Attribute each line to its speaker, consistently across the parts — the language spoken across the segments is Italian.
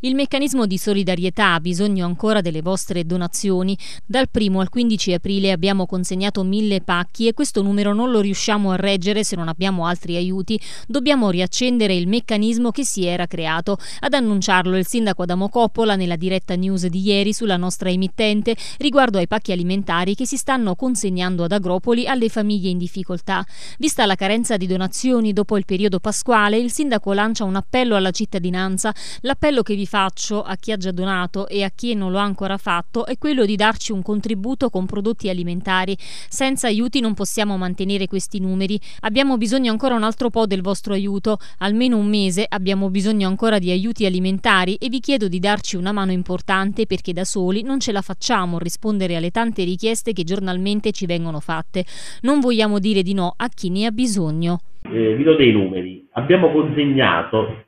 Speaker 1: Il meccanismo di solidarietà ha bisogno ancora delle vostre donazioni. Dal 1 al 15 aprile abbiamo consegnato mille pacchi e questo numero non lo riusciamo a reggere se non abbiamo altri aiuti. Dobbiamo riaccendere il meccanismo che si era creato. Ad annunciarlo il sindaco Adamo Coppola nella diretta news di ieri sulla nostra emittente riguardo ai pacchi alimentari che si stanno consegnando ad Agropoli alle famiglie in difficoltà. Vista la carenza di donazioni dopo il periodo pasquale, il sindaco lancia un appello alla cittadinanza. L'appello che vi faccio a chi ha già donato e a chi non lo ha ancora fatto è quello di darci un contributo con prodotti alimentari. Senza aiuti non possiamo mantenere questi numeri. Abbiamo bisogno ancora un altro po' del vostro aiuto. Almeno un mese abbiamo bisogno ancora di aiuti alimentari e vi chiedo di darci una mano importante perché da soli non ce la facciamo rispondere alle tante richieste che giornalmente ci vengono fatte. Non vogliamo dire di no a chi ne ha bisogno.
Speaker 2: Eh, vi do dei numeri. Abbiamo consegnato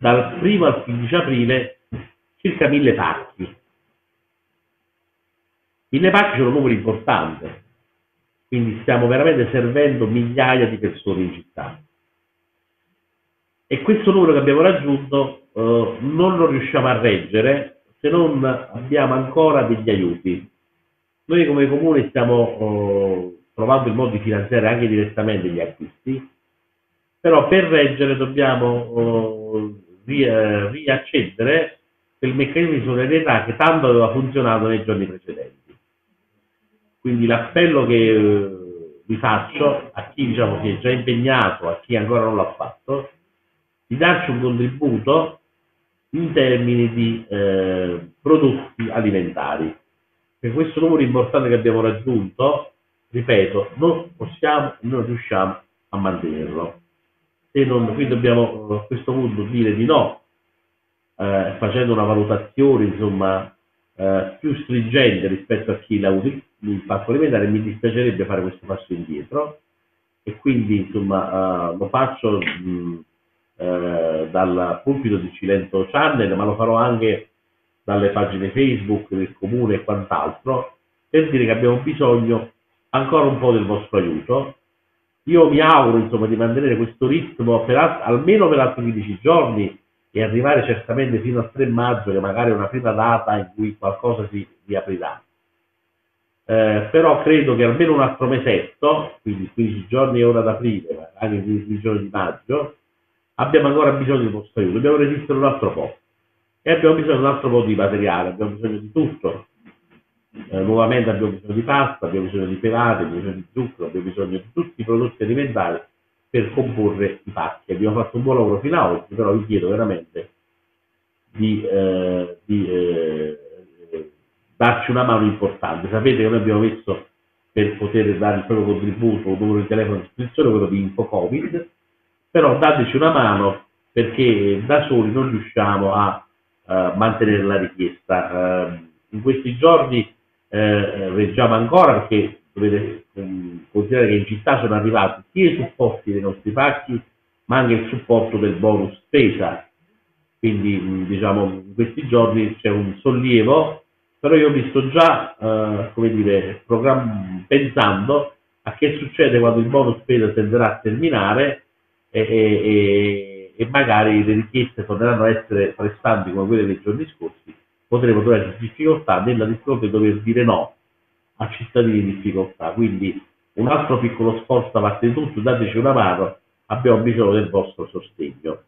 Speaker 2: dal 1 al 15 aprile circa mille pacchi. Mille pacchi sono un numero importante, quindi stiamo veramente servendo migliaia di persone in città. E questo numero che abbiamo raggiunto eh, non lo riusciamo a reggere se non abbiamo ancora degli aiuti. Noi come comune stiamo eh, trovando il modo di finanziare anche direttamente gli acquisti, però per reggere dobbiamo eh, riaccendere quel meccanismo di solidarietà che tanto aveva funzionato nei giorni precedenti. Quindi l'appello che eh, vi faccio a chi diciamo, si è già impegnato, a chi ancora non l'ha fatto, di darci un contributo in termini di eh, prodotti alimentari. Per questo numero importante che abbiamo raggiunto, ripeto, non possiamo, non riusciamo a mantenerlo se qui dobbiamo a questo punto dire di no, eh, facendo una valutazione insomma, eh, più stringente rispetto a chi l'ha avuto il pacco alimentare, mi dispiacerebbe fare questo passo indietro e quindi insomma, eh, lo faccio mh, eh, dal pulpito di Cilento Channel, ma lo farò anche dalle pagine Facebook del comune e quant'altro, per dire che abbiamo bisogno ancora un po' del vostro aiuto io mi auguro insomma, di mantenere questo ritmo per alt- almeno per altri 15 giorni e arrivare certamente fino al 3 maggio, che magari è una prima data in cui qualcosa si riaprirà. Eh, però credo che almeno un altro mesetto, quindi 15 giorni ora ad aprile, magari 15 giorni di maggio, abbiamo ancora bisogno del vostro aiuto, dobbiamo resistere un altro po'. E abbiamo bisogno di un altro po' di materiale, abbiamo bisogno di tutto, eh, nuovamente abbiamo bisogno di pasta, abbiamo bisogno di pelate, abbiamo bisogno di zucchero, abbiamo bisogno di tutti i prodotti alimentari per comporre i pacchi. Abbiamo fatto un buon lavoro fino ad oggi, però vi chiedo veramente di, eh, di eh, darci una mano importante. Sapete che noi abbiamo messo per poter dare il proprio contributo un numero di telefono di iscrizione, quello di InfoCovid, però dateci una mano perché da soli non riusciamo a uh, mantenere la richiesta. Uh, in questi giorni eh, reggiamo ancora perché dovete um, considerare che in città sono arrivati sia i supporti dei nostri pacchi ma anche il supporto del bonus spesa. Quindi mh, diciamo in questi giorni c'è un sollievo però io ho visto già eh, come dire pensando a che succede quando il bonus spesa tenderà a terminare e, e, e magari le richieste torneranno a essere prestanti come quelle dei giorni scorsi potremo trovare difficoltà nella difficoltà di dover dire no a cittadini in difficoltà. Quindi un altro piccolo sforzo da parte di tutti, dateci una mano, abbiamo bisogno del vostro sostegno.